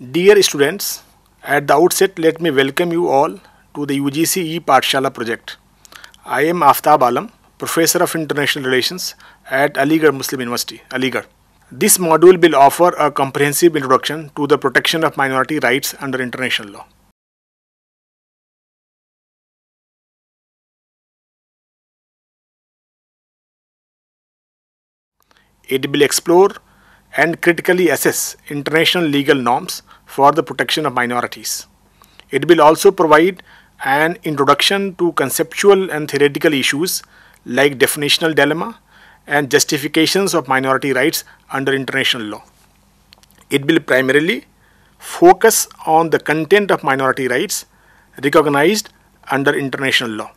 Dear students, at the outset let me welcome you all to the UGC e-Pathshala project. I am Aftab Alam, Professor of International Relations at Aligarh Muslim University, Aligarh. This module will offer a comprehensive introduction to the protection of minority rights under international law. It will explore and critically assess international legal norms for the protection of minorities. It will also provide an introduction to conceptual and theoretical issues like definitional dilemma and justifications of minority rights under international law. It will primarily focus on the content of minority rights recognized under international law.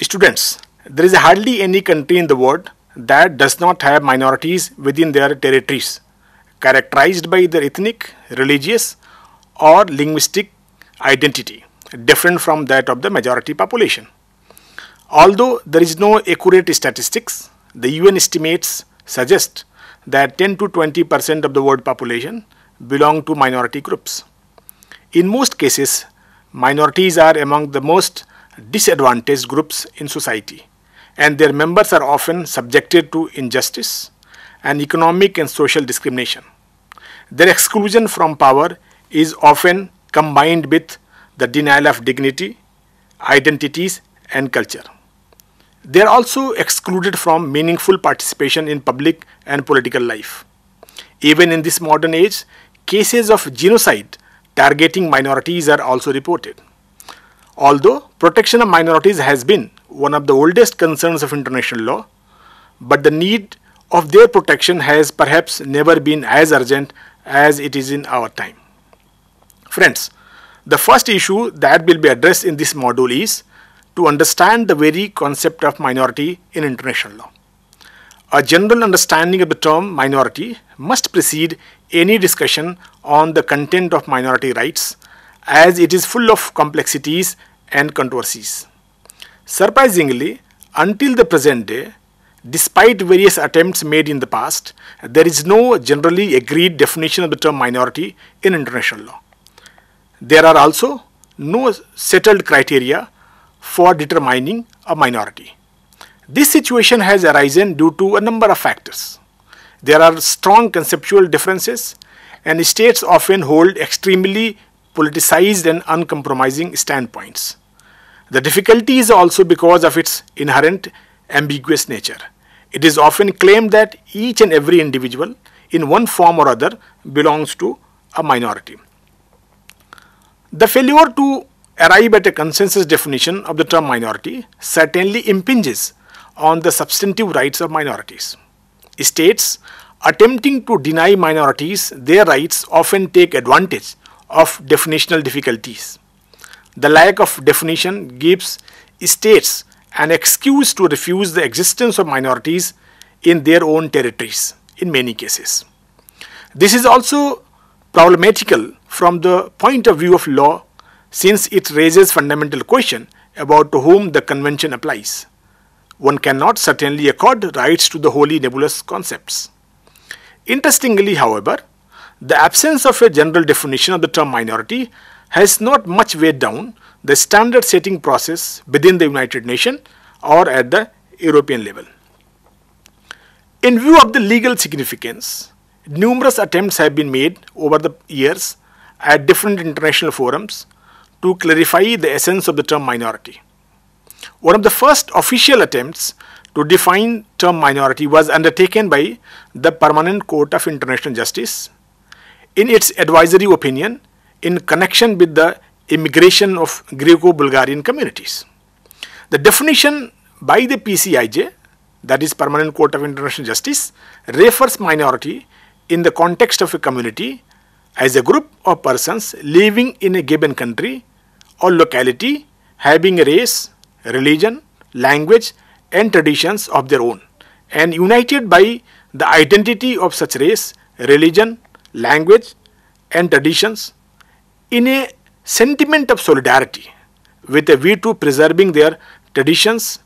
Students, there is hardly any country in the world that does not have minorities within their territories, characterized by their ethnic, religious, or linguistic identity, different from that of the majority population. Although there is no accurate statistics, the UN estimates suggest that 10 to 20 percent of the world population belong to minority groups. In most cases, minorities are among the most disadvantaged groups in society and their members are often subjected to injustice and economic and social discrimination. Their exclusion from power is often combined with the denial of dignity, identities, and culture. They are also excluded from meaningful participation in public and political life. Even in this modern age, cases of genocide targeting minorities are also reported. Although protection of minorities has been one of the oldest concerns of international law, but the need of their protection has perhaps never been as urgent as it is in our time. Friends, the first issue that will be addressed in this module is to understand the very concept of minority in international law. A general understanding of the term minority must precede any discussion on the content of minority rights as it is full of complexities and controversies. Surprisingly, until the present day, despite various attempts made in the past, there is no generally agreed definition of the term minority in international law. There are also no settled criteria for determining a minority. This situation has arisen due to a number of factors. There are strong conceptual differences and states often hold extremely politicized and uncompromising standpoints. The difficulty is also because of its inherent ambiguous nature. It is often claimed that each and every individual in one form or other belongs to a minority. The failure to arrive at a consensus definition of the term minority certainly impinges on the substantive rights of minorities. States attempting to deny minorities their rights often take advantage of definitional difficulties. The lack of definition gives states an excuse to refuse the existence of minorities in their own territories in many cases. This is also problematical from the point of view of law since it raises fundamental question about to whom the convention applies. One cannot certainly accord rights to the wholly nebulous concepts. Interestingly, however, the absence of a general definition of the term minority has not much weighed down the standard setting process within the United Nations or at the European level. In view of the legal significance, numerous attempts have been made over the years at different international forums to clarify the essence of the term minority. One of the first official attempts to define term minority was undertaken by the Permanent Court of International Justice in its advisory opinion in connection with the immigration of Greco-Bulgarian communities. The definition by the PCIJ, that is Permanent Court of International Justice, refers minority in the context of a community as a group of persons living in a given country or locality having a race, religion, language and traditions of their own and united by the identity of such race, religion, language and traditions in a sentiment of solidarity with a view to preserving their traditions,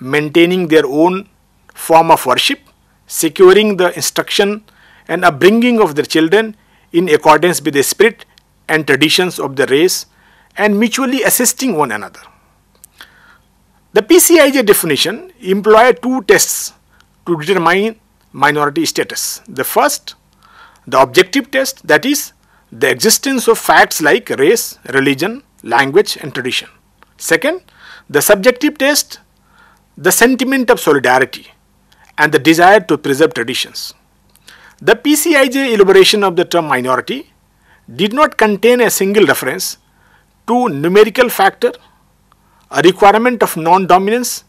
maintaining their own form of worship, securing the instruction and upbringing of their children in accordance with the spirit and traditions of the race and mutually assisting one another. The PCIJ definition employs two tests to determine minority status. The first, the objective test that is the existence of facts like race, religion, language and tradition. Second, the subjective test, the sentiment of solidarity and the desire to preserve traditions. The PCIJ elaboration of the term minority did not contain a single reference to numerical factor, a requirement of non-dominance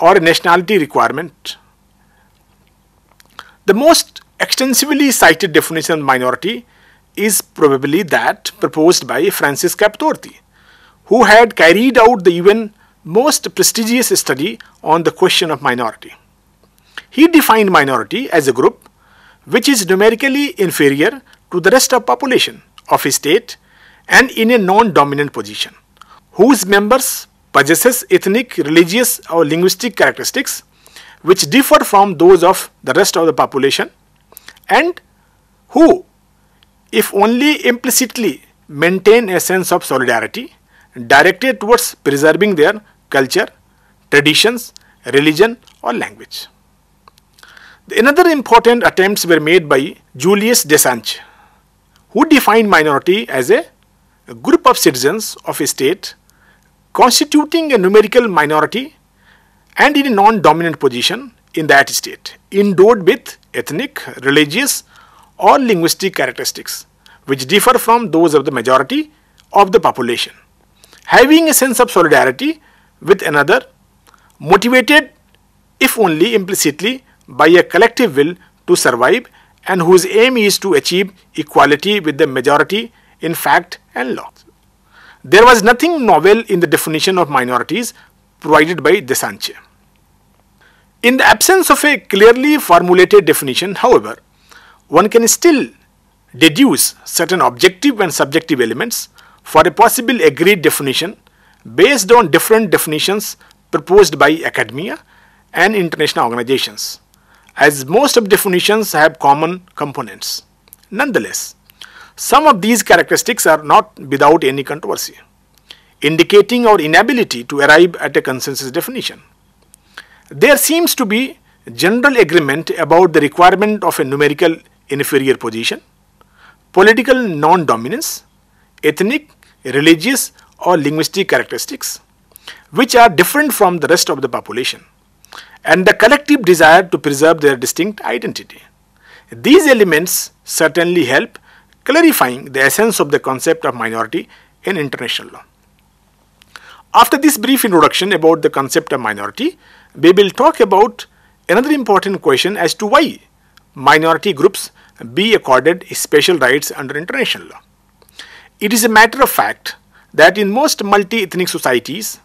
or a nationality requirement. The most extensively cited definition of minority is probably that proposed by Francis Capotorti, who had carried out the even most prestigious study on the question of minority. He defined minority as a group which is numerically inferior to the rest of population of a state and in a non-dominant position, whose members possesses ethnic, religious or linguistic characteristics which differ from those of the rest of the population and who, if only implicitly maintain a sense of solidarity directed towards preserving their culture, traditions, religion or language. Another important attempts were made by Julius Deschênes, who defined minority as a group of citizens of a state constituting a numerical minority and in a non-dominant position in that state, endowed with ethnic, religious or linguistic characteristics which differ from those of the majority of the population. Having a sense of solidarity with another, motivated if only implicitly by a collective will to survive and whose aim is to achieve equality with the majority in fact and law. There was nothing novel in the definition of minorities provided by Deschênes. In the absence of a clearly formulated definition, however, one can still deduce certain objective and subjective elements for a possible agreed definition based on different definitions proposed by academia and international organizations as most of definitions have common components. Nonetheless, some of these characteristics are not without any controversy, indicating our inability to arrive at a consensus definition. There seems to be general agreement about the requirement of a numerical inferior position, political non-dominance, ethnic, religious or linguistic characteristics, which are different from the rest of the population and the collective desire to preserve their distinct identity. These elements certainly help clarifying the essence of the concept of minority in international law. After this brief introduction about the concept of minority, we will talk about another important question as to why minority groups be accorded special rights under international law. It is a matter of fact that in most multi-ethnic societies,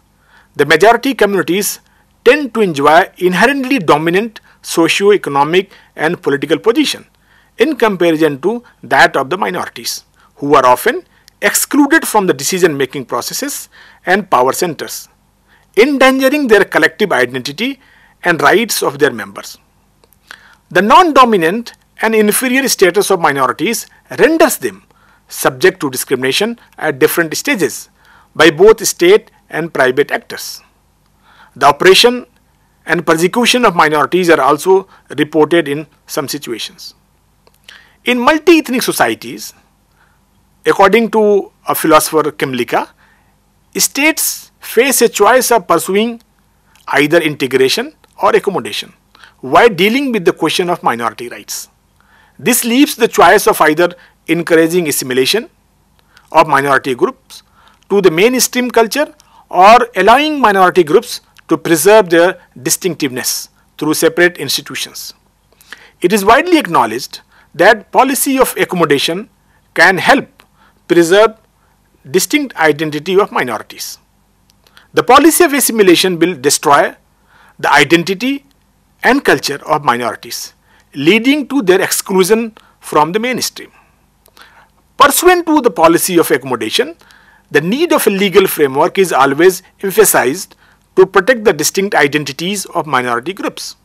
the majority communities tend to enjoy inherently dominant socio-economic and political position in comparison to that of the minorities, who are often excluded from the decision-making processes and power centers, endangering their collective identity and rights of their members. The non-dominant and inferior status of minorities renders them subject to discrimination at different stages by both state and private actors. The oppression and persecution of minorities are also reported in some situations. In multi-ethnic societies, according to a philosopher Kymlicka, states face a choice of pursuing either integration or accommodation while dealing with the question of minority rights. This leaves the choice of either encouraging assimilation of minority groups to the mainstream culture or allowing minority groups to preserve their distinctiveness through separate institutions. It is widely acknowledged that policy of accommodation can help preserve distinct identity of minorities. The policy of assimilation will destroy the identity and culture of minorities, leading to their exclusion from the mainstream. Pursuant to the policy of accommodation, the need of a legal framework is always emphasized to protect the distinct identities of minority groups.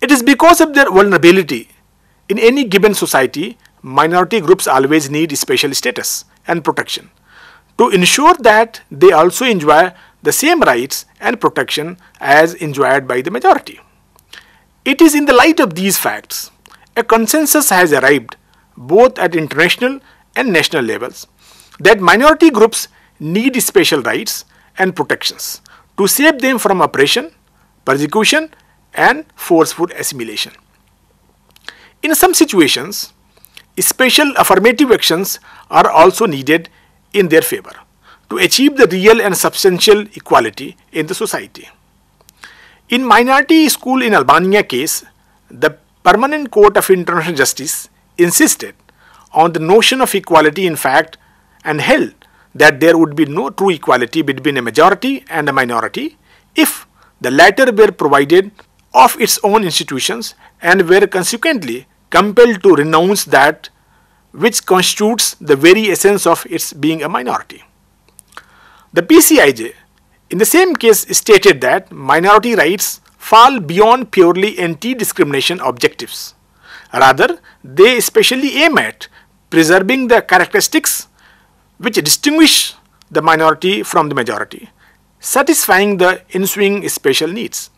It is because of their vulnerability in any given society minority groups always need special status and protection to ensure that they also enjoy the same rights and protection as enjoyed by the majority. It is in the light of these facts, a consensus has arrived both at international and national levels that minority groups need special rights and protections to save them from oppression, persecution and forceful assimilation. In some situations, special affirmative actions are also needed in their favor to achieve the real and substantial equality in the society. In minority school in Albania case, the Permanent Court of International Justice insisted on the notion of equality in fact and held that there would be no true equality between a majority and a minority if the latter were provided of its own institutions and were consequently compelled to renounce that which constitutes the very essence of its being a minority. The PCIJ in the same case stated that minority rights fall beyond purely anti-discrimination objectives. Rather, they especially aim at preserving the characteristics which distinguish the minority from the majority, satisfying the ensuing special needs.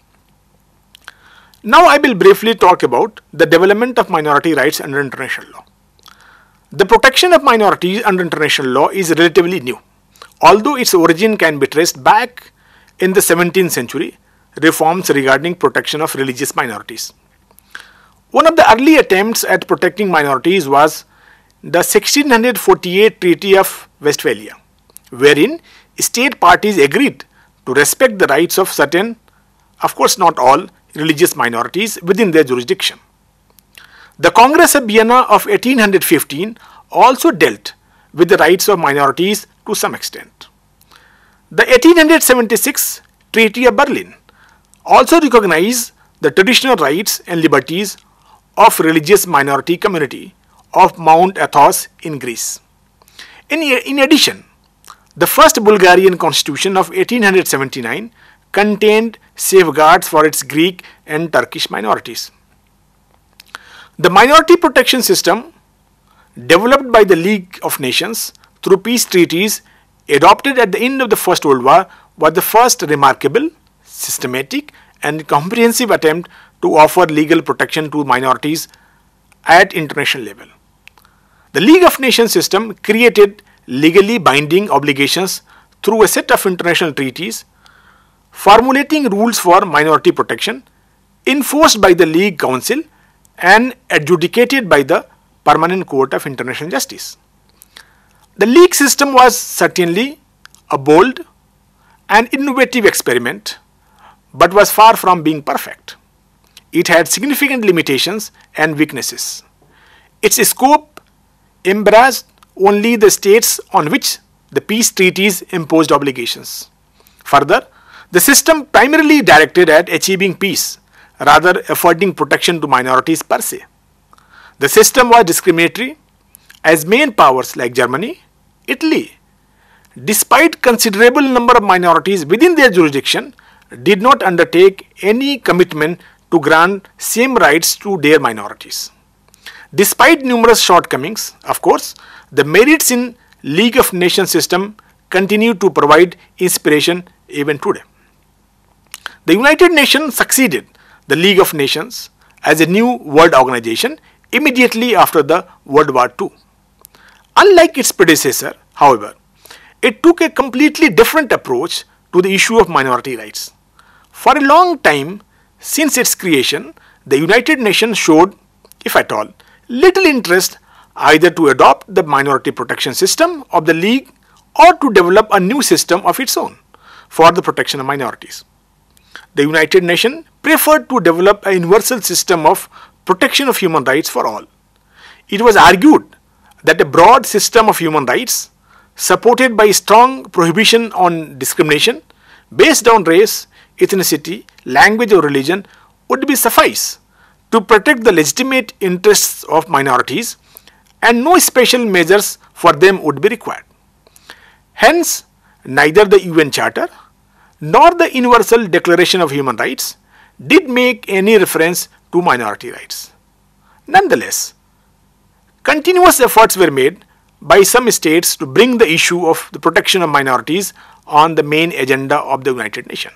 Now I will briefly talk about the development of minority rights under international law. The protection of minorities under international law is relatively new. Although its origin can be traced back in the 17th century, reforms regarding protection of religious minorities. One of the early attempts at protecting minorities was the 1648 Treaty of Westphalia, wherein state parties agreed to respect the rights of certain, of course not all, religious minorities within their jurisdiction. The Congress of Vienna of 1815 also dealt with the rights of minorities to some extent. The 1876 Treaty of Berlin also recognized the traditional rights and liberties of religious minority community of Mount Athos in Greece. In, in addition, the first Bulgarian constitution of 1879 contained safeguards for its Greek and Turkish minorities. The minority protection system developed by the League of Nations through peace treaties adopted at the end of the First World War was the first remarkable, systematic and comprehensive attempt to offer legal protection to minorities at international level. The League of Nations system created legally binding obligations through a set of international treaties, formulating rules for minority protection, enforced by the League Council and adjudicated by the Permanent Court of International Justice. The League system was certainly a bold and innovative experiment, but was far from being perfect. It had significant limitations and weaknesses. Its scope embraced only the states on which the peace treaties imposed obligations. Further, the system primarily directed at achieving peace rather affording protection to minorities per se. The system was discriminatory as main powers like Germany, Italy, despite considerable number of minorities within their jurisdiction, did not undertake any commitment to grant same rights to their minorities. Despite numerous shortcomings, of course, the merits in League of Nations system continue to provide inspiration even today. The United Nations succeeded the League of Nations as a new world organization immediately after the World War II. Unlike its predecessor, however, it took a completely different approach to the issue of minority rights. For a long time since its creation, the United Nations showed, if at all, little interest either to adopt the minority protection system of the League or to develop a new system of its own for the protection of minorities. The United Nations preferred to develop a universal system of protection of human rights for all. It was argued that a broad system of human rights supported by strong prohibition on discrimination based on race, ethnicity, language or religion would be suffice to protect the legitimate interests of minorities and no special measures for them would be required. Hence, neither the UN Charter nor the Universal Declaration of Human Rights did make any reference to minority rights. Nonetheless, continuous efforts were made by some states to bring the issue of the protection of minorities on the main agenda of the United Nations.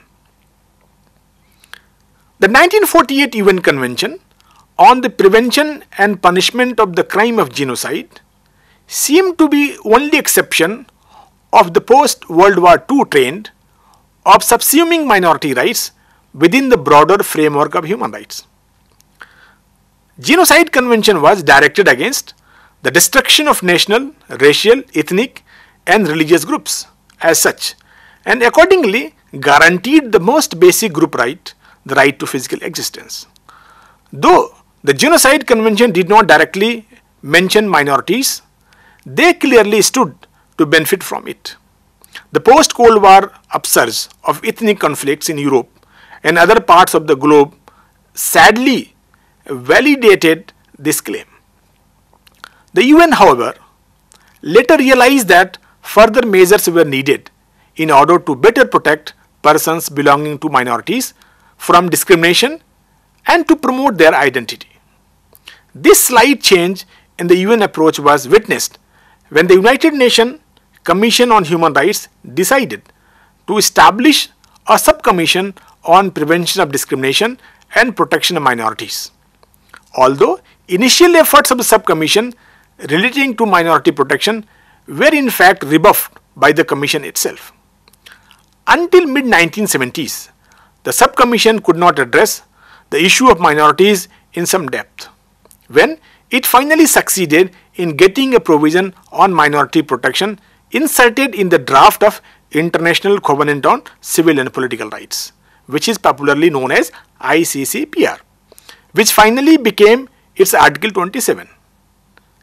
The 1948 UN Convention on the Prevention and Punishment of the Crime of Genocide seemed to be only exception of the post-World War II trend of subsuming minority rights within the broader framework of human rights. Genocide Convention was directed against the destruction of national, racial, ethnic and religious groups as such and accordingly guaranteed the most basic group right, the right to physical existence. Though the Genocide Convention did not directly mention minorities, they clearly stood to benefit from it. The post-Cold War upsurge of ethnic conflicts in Europe and other parts of the globe sadly validated this claim. The UN, however, later realized that further measures were needed in order to better protect persons belonging to minorities from discrimination and to promote their identity. This slight change in the UN approach was witnessed when the United Nations Commission on Human Rights decided to establish a subcommission on prevention of discrimination and protection of minorities. Although initial efforts of the subcommission relating to minority protection were in fact rebuffed by the commission itself. Until mid 1970s, the subcommission could not address the issue of minorities in some depth. When it finally succeeded in getting a provision on minority protection inserted in the draft of International Covenant on Civil and Political Rights, which is popularly known as ICCPR, which finally became its Article 27.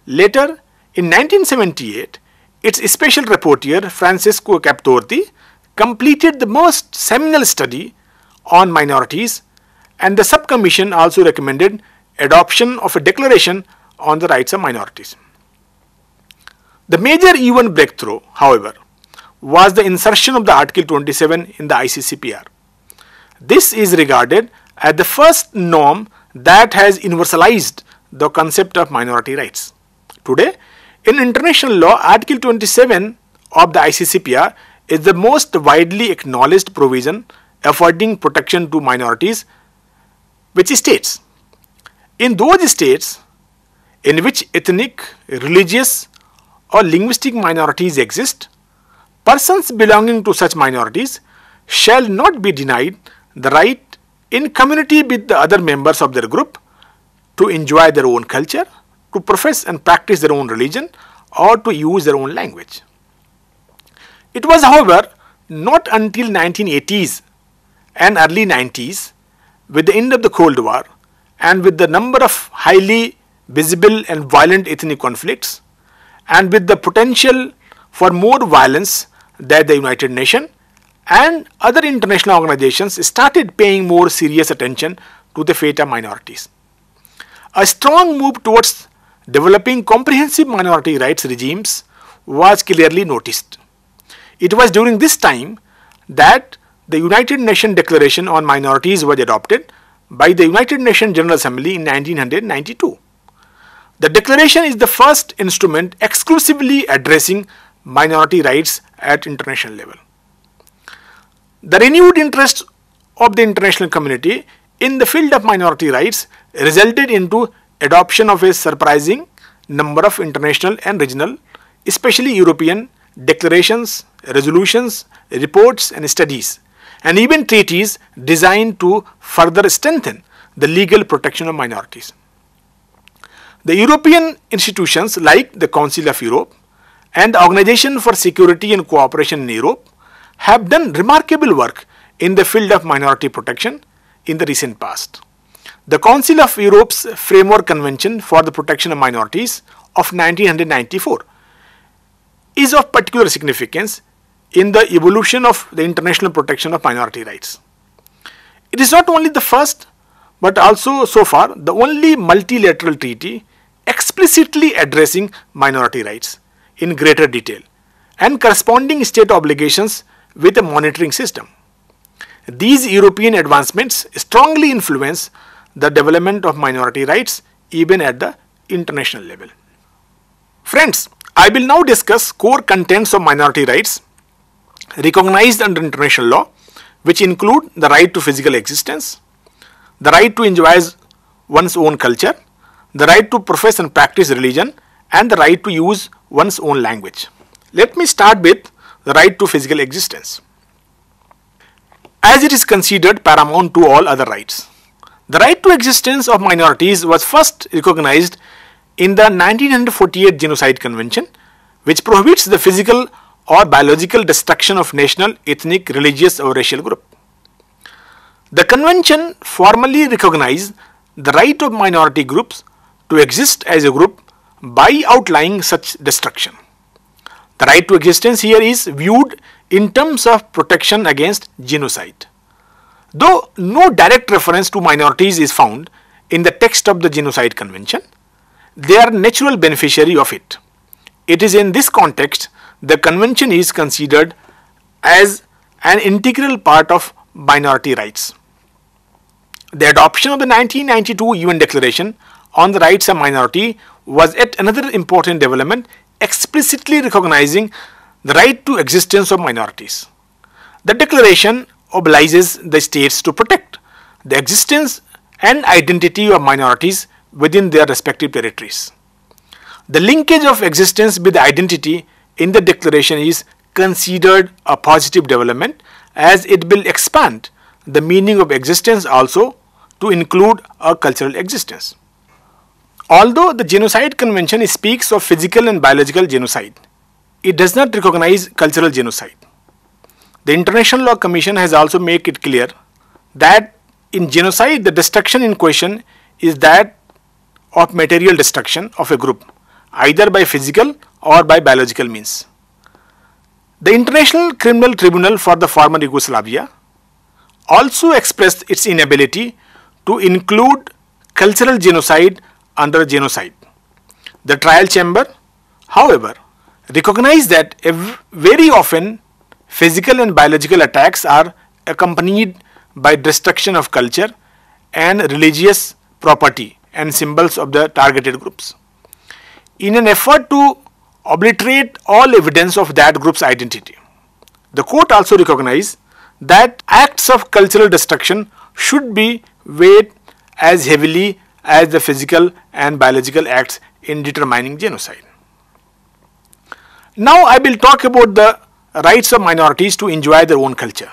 Later, in 1978, its special rapporteur Francesco Capotorti completed the most seminal study on minorities and the subcommission also recommended adoption of a declaration on the rights of minorities. The major UN breakthrough, however, was the insertion of the Article 27 in the ICCPR. This is regarded as the first norm that has universalized the concept of minority rights. Today, in international law, Article 27 of the ICCPR is the most widely acknowledged provision affording protection to minorities, which states, in those states in which ethnic, religious, or linguistic minorities exist, persons belonging to such minorities shall not be denied the right in community with the other members of their group to enjoy their own culture, to profess and practice their own religion, or to use their own language. It was, however, not until 1980s and early 90s, with the end of the Cold War and with the number of highly visible and violent ethnic conflicts, and with the potential for more violence that the United Nations and other international organizations started paying more serious attention to the fate of minorities. A strong move towards developing comprehensive minority rights regimes was clearly noticed. It was during this time that the United Nations Declaration on Minorities was adopted by the United Nations General Assembly in 1992. The declaration is the first instrument exclusively addressing minority rights at international level. The renewed interest of the international community in the field of minority rights resulted into adoption of a surprising number of international and regional, especially European, declarations, resolutions, reports and studies, and even treaties designed to further strengthen the legal protection of minorities. The European institutions like the Council of Europe and the Organization for Security and Cooperation in Europe have done remarkable work in the field of minority protection in the recent past. The Council of Europe's Framework Convention for the Protection of Minorities of 1994 is of particular significance in the evolution of the international protection of minority rights. It is not only the first but also so far the only multilateral treaty explicitly addressing minority rights in greater detail and corresponding state obligations with a monitoring system. These European advancements strongly influence the development of minority rights even at the international level. Friends, I will now discuss core contents of minority rights recognized under international law which include the right to physical existence, the right to enjoy one's own culture, the right to profess and practice religion and the right to use one's own language. Let me start with the right to physical existence. As it is considered paramount to all other rights. The right to existence of minorities was first recognized in the 1948 Genocide Convention which prohibits the physical or biological destruction of national, ethnic, religious or racial group. The convention formally recognized the right of minority groups to exist as a group by outlining such destruction. The right to existence here is viewed in terms of protection against genocide. Though no direct reference to minorities is found in the text of the Genocide Convention, they are natural beneficiary of it. It is in this context the convention is considered as an integral part of minority rights. The adoption of the 1992 UN Declaration on the Rights of Minority was yet another important development explicitly recognizing the right to existence of minorities. The declaration obliges the states to protect the existence and identity of minorities within their respective territories. The linkage of existence with identity in the declaration is considered a positive development as it will expand the meaning of existence also to include a cultural existence. Although the Genocide Convention speaks of physical and biological genocide, it does not recognize cultural genocide. The International Law Commission has also made it clear that in genocide the destruction in question is that of material destruction of a group either by physical or by biological means. The International Criminal Tribunal for the former Yugoslavia also expressed its inability to include cultural genocide under genocide. The trial chamber, however, recognized that very often physical and biological attacks are accompanied by destruction of culture and religious property and symbols of the targeted groups in an effort to obliterate all evidence of that group's identity. The court also recognized that acts of cultural destruction should be weighed as heavily as the physical and biological acts in determining genocide. Now I will talk about the rights of minorities to enjoy their own culture.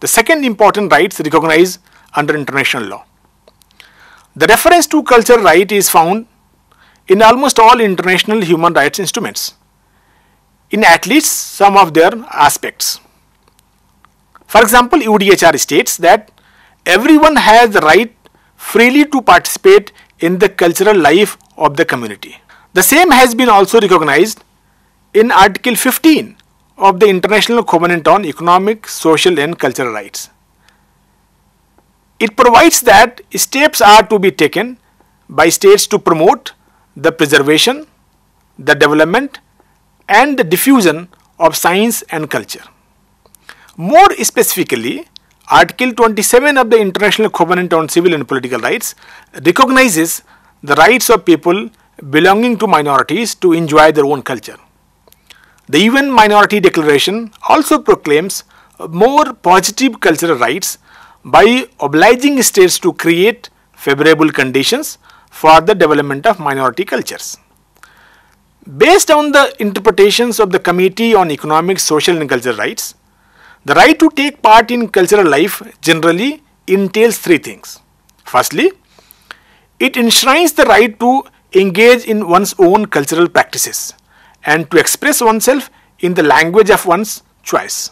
The second important rights recognized under international law. The reference to cultural right is found in almost all international human rights instruments, in at least some of their aspects. For example, UDHR states that everyone has the right freely to participate in the cultural life of the community. The same has been also recognized in Article 15 of the International Covenant on Economic, Social and Cultural Rights. It provides that steps are to be taken by states to promote the preservation, the development and the diffusion of science and culture. More specifically, Article 27 of the International Covenant on Civil and Political Rights recognizes the rights of people belonging to minorities to enjoy their own culture. The UN Minority Declaration also proclaims more positive cultural rights by obliging states to create favorable conditions for the development of minority cultures. Based on the interpretations of the Committee on Economic, Social and Cultural Rights, the right to take part in cultural life generally entails three things. Firstly, it enshrines the right to engage in one's own cultural practices and to express oneself in the language of one's choice.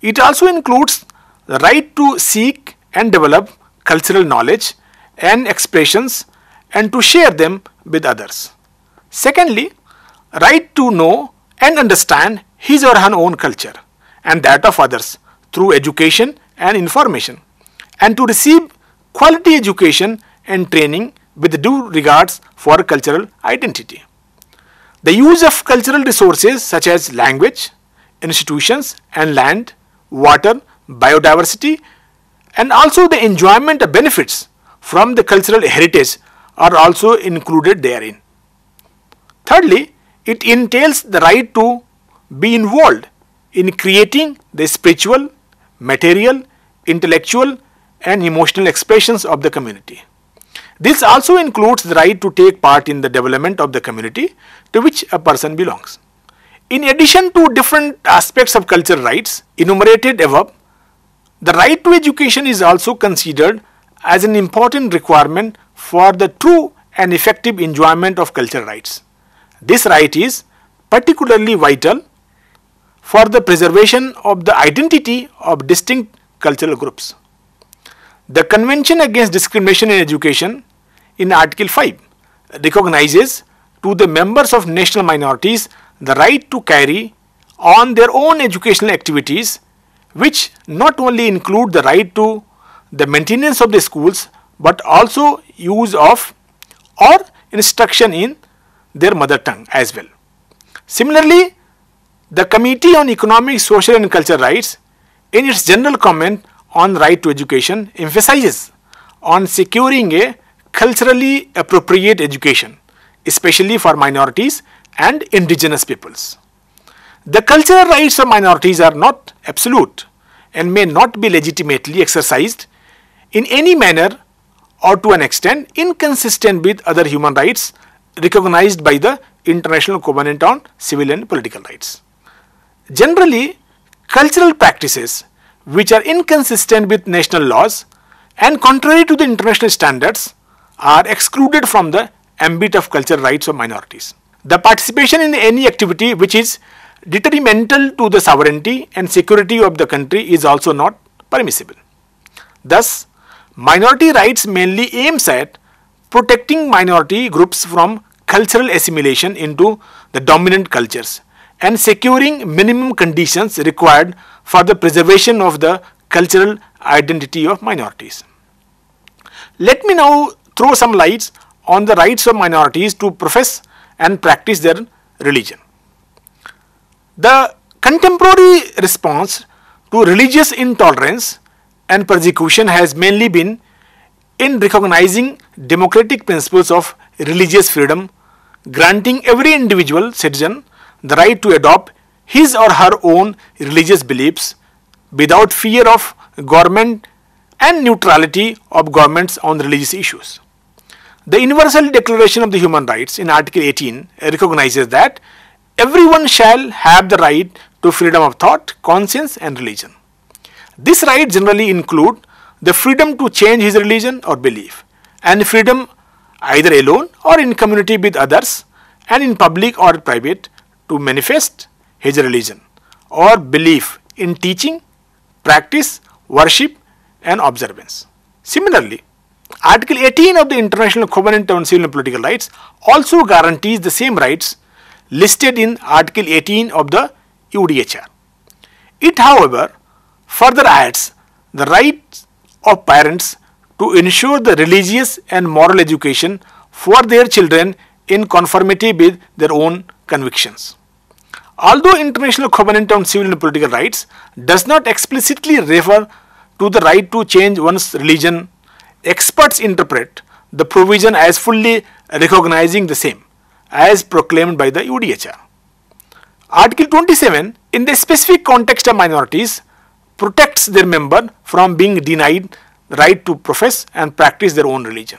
It also includes the right to seek and develop cultural knowledge and expressions and to share them with others. Secondly, right to know and understand his or her own culture and that of others through education and information and to receive quality education and training with due regards for cultural identity. The use of cultural resources such as language, institutions and land, water, biodiversity and also the enjoyment of benefits from the cultural heritage are also included therein. Thirdly, it entails the right to be involved in creating the spiritual, material, intellectual and emotional expressions of the community. This also includes the right to take part in the development of the community to which a person belongs. In addition to different aspects of cultural rights enumerated above, the right to education is also considered as an important requirement for the true and effective enjoyment of cultural rights. This right is particularly vital for the preservation of the identity of distinct cultural groups. The Convention Against Discrimination in Education in Article 5 recognizes to the members of national minorities the right to carry on their own educational activities which not only include the right to the maintenance of the schools but also use of or instruction in their mother tongue as well. Similarly, the Committee on Economic, Social and Cultural Rights in its general comment on right to education emphasizes on securing a culturally appropriate education, especially for minorities and indigenous peoples. The cultural rights of minorities are not absolute and may not be legitimately exercised in any manner or to an extent inconsistent with other human rights recognized by the International Covenant on Civil and Political Rights. Generally, cultural practices which are inconsistent with national laws and contrary to the international standards are excluded from the ambit of cultural rights of minorities. The participation in any activity which is detrimental to the sovereignty and security of the country is also not permissible. Thus, minority rights mainly aims at protecting minority groups from cultural assimilation into the dominant cultures and securing minimum conditions required for the preservation of the cultural identity of minorities. Let me now throw some lights on the rights of minorities to profess and practice their religion. The contemporary response to religious intolerance and persecution has mainly been in recognizing democratic principles of religious freedom, granting every individual citizen the right to adopt his or her own religious beliefs without fear of government and neutrality of governments on religious issues. The Universal Declaration of the Human Rights in Article 18 recognizes that everyone shall have the right to freedom of thought, conscience and religion. This right generally include the freedom to change his religion or belief and freedom either alone or in community with others and in public or private to manifest his religion or belief in teaching, practice, worship and observance. Similarly, Article 18 of the International Covenant on Civil and Political Rights also guarantees the same rights listed in Article 18 of the UDHR. It, however, further adds the right of parents to ensure the religious and moral education for their children in conformity with their own convictions. Although International Covenant on Civil and Political Rights does not explicitly refer to the right to change one's religion, experts interpret the provision as fully recognizing the same as proclaimed by the UDHR. Article 27 in the specific context of minorities protects their member from being denied the right to profess and practice their own religion.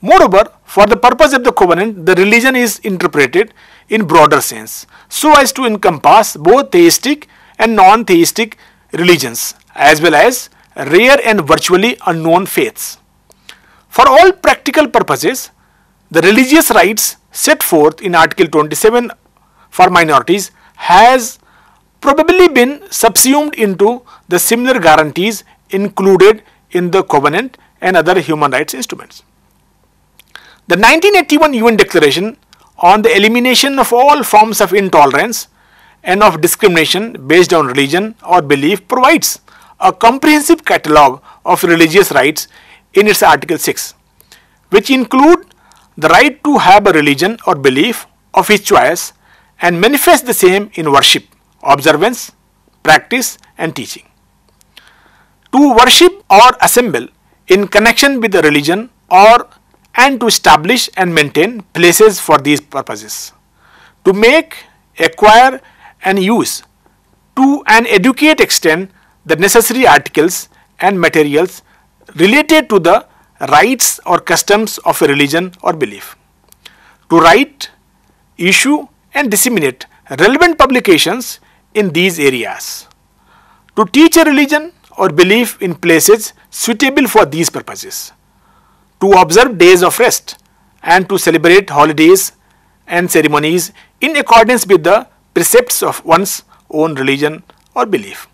Moreover, for the purpose of the covenant, the religion is interpreted in broader sense so as to encompass both theistic and non-theistic religions as well as rare and virtually unknown faiths. For all practical purposes, the religious rights set forth in Article 27 for minorities has probably been subsumed into the similar guarantees included in the covenant and other human rights instruments. The 1981 UN Declaration on the elimination of all forms of intolerance and of discrimination based on religion or belief provides a comprehensive catalogue of religious rights in its Article 6, which include the right to have a religion or belief of his choice and manifest the same in worship, observance, practice and teaching. To worship or assemble in connection with the religion or and to establish and maintain places for these purposes. to make, acquire and use to an educate extent the necessary articles and materials related to the rites or customs of a religion or belief. To write, issue and disseminate relevant publications in these areas. To teach a religion or belief in places suitable for these purposes. To observe days of rest and to celebrate holidays and ceremonies in accordance with the precepts of one's own religion or belief.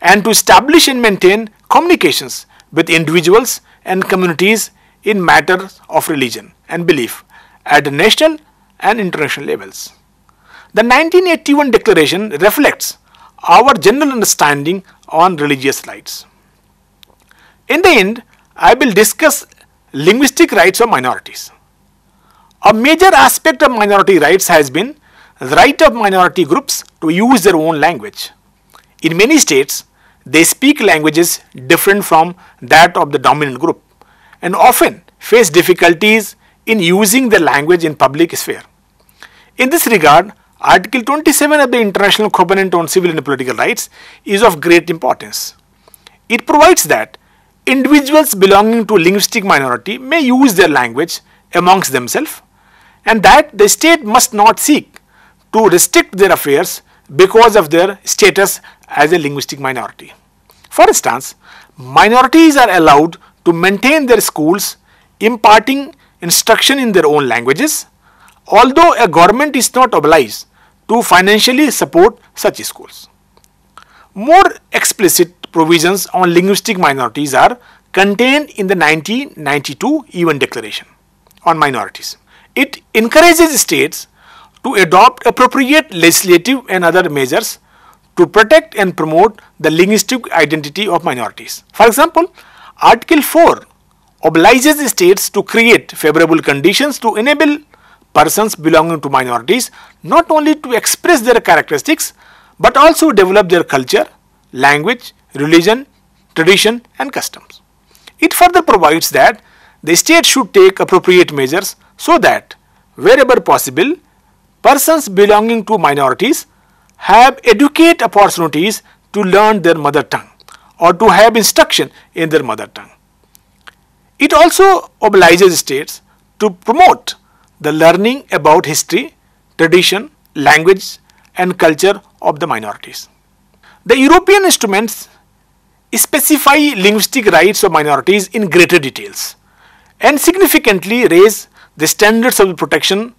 And to establish and maintain communications with individuals and communities in matters of religion and belief at the national and international levels. The 1981 declaration reflects our general understanding on religious rights. In the end, I will discuss linguistic rights of minorities. A major aspect of minority rights has been the right of minority groups to use their own language. In many states, they speak languages different from that of the dominant group and often face difficulties in using the language in public sphere. In this regard, Article 27 of the International Covenant on Civil and Political Rights is of great importance. It provides that individuals belonging to linguistic minority may use their language amongst themselves and that the state must not seek to restrict their affairs because of their status as a linguistic minority. For instance, minorities are allowed to maintain their schools imparting instruction in their own languages, although a government is not obliged to financially support such schools. More explicit provisions on linguistic minorities are contained in the 1992 UN Declaration on Minorities. It encourages states to adopt appropriate legislative and other measures to protect and promote the linguistic identity of minorities. For example, Article 4 obliges states to create favorable conditions to enable persons belonging to minorities not only to express their characteristics but also develop their culture, language, religion, tradition and customs. It further provides that the state should take appropriate measures so that wherever possible persons belonging to minorities have educate opportunities to learn their mother tongue or to have instruction in their mother tongue. It also obliges states to promote the learning about history, tradition, language and culture of the minorities. The European instruments specify linguistic rights of minorities in greater details and significantly raise the standards of protection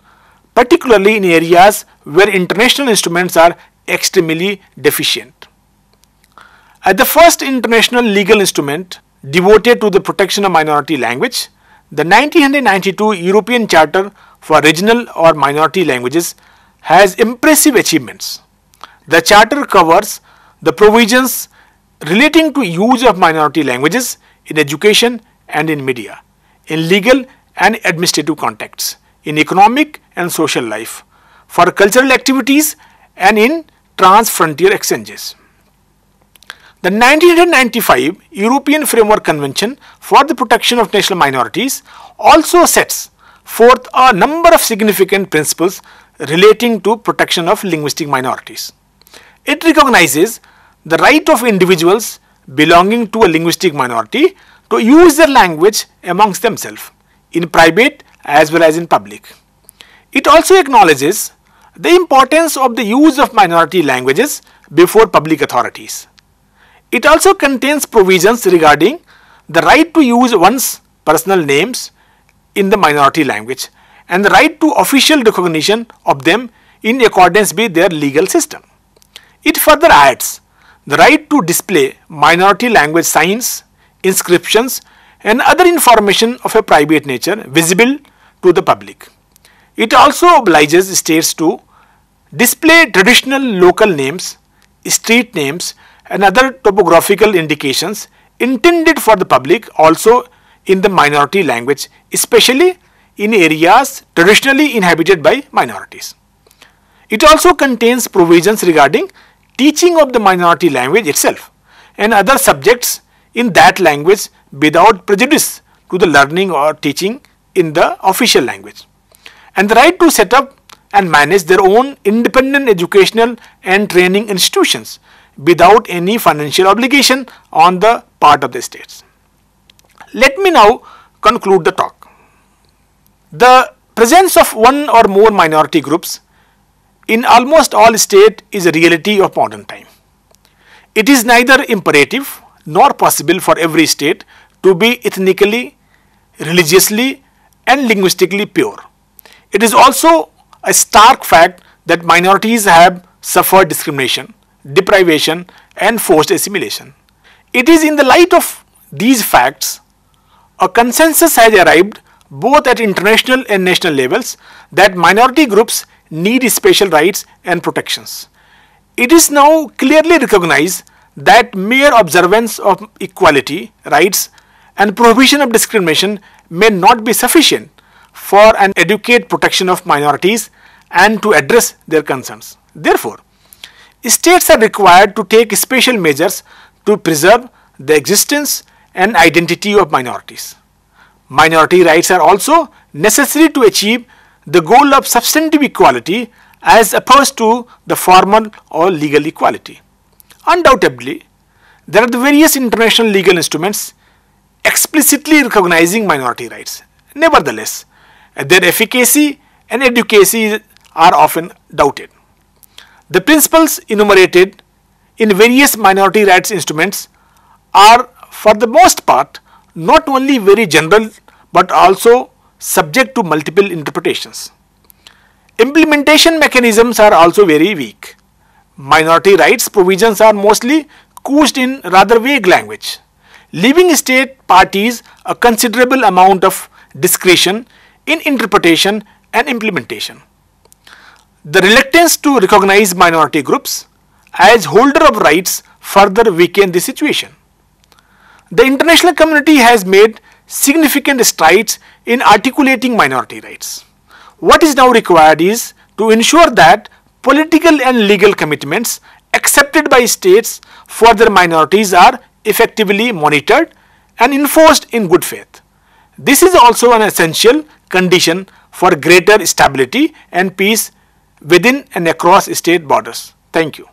particularly in areas where international instruments are extremely deficient. At the first international legal instrument devoted to the protection of minority language, the 1992 European Charter for Regional or Minority Languages has impressive achievements. The Charter covers the provisions relating to use of minority languages in education and in media, in legal and administrative contexts, in economic and social life, for cultural activities and in trans-frontier exchanges. The 1995 European Framework Convention for the Protection of National Minorities also sets forth a number of significant principles relating to protection of linguistic minorities. It recognizes the right of individuals belonging to a linguistic minority to use their language amongst themselves in private as well as in public. It also acknowledges the importance of the use of minority languages before public authorities. It also contains provisions regarding the right to use one's personal names in the minority language and the right to official recognition of them in accordance with their legal system. It further adds the right to display minority language signs, inscriptions and other information of a private nature visible to the public. It also obliges states to display traditional local names, street names and other topographical indications intended for the public also in the minority language, especially in areas traditionally inhabited by minorities. It also contains provisions regarding teaching of the minority language itself and other subjects in that language without prejudice to the learning or teaching in the official language and the right to set up and manage their own independent educational and training institutions without any financial obligation on the part of the states. Let me now conclude the talk. The presence of one or more minority groups in almost all states is a reality of modern time. It is neither imperative nor possible for every state to be ethnically, religiously and linguistically pure. It is also a stark fact that minorities have suffered discrimination, deprivation and forced assimilation. It is in the light of these facts, a consensus has arrived both at international and national levels that minority groups need special rights and protections. It is now clearly recognized that mere observance of equality, rights and prohibition of discrimination may not be sufficient for an adequate protection of minorities and to address their concerns. Therefore, states are required to take special measures to preserve the existence and identity of minorities. Minority rights are also necessary to achieve the goal of substantive equality as opposed to the formal or legal equality. Undoubtedly, there are the various international legal instruments explicitly recognizing minority rights. Nevertheless, their efficacy and advocacy are often doubted. The principles enumerated in various minority rights instruments are for the most part not only very general but also subject to multiple interpretations. Implementation mechanisms are also very weak. Minority rights provisions are mostly couched in rather vague language, leaving state parties a considerable amount of discretion in interpretation and implementation. The reluctance to recognize minority groups as holder of rights further weaken the situation. The international community has made significant strides in articulating minority rights. What is now required is to ensure that political and legal commitments accepted by states for their minorities are effectively monitored and enforced in good faith. This is also an essential condition for greater stability and peace within and across state borders. Thank you.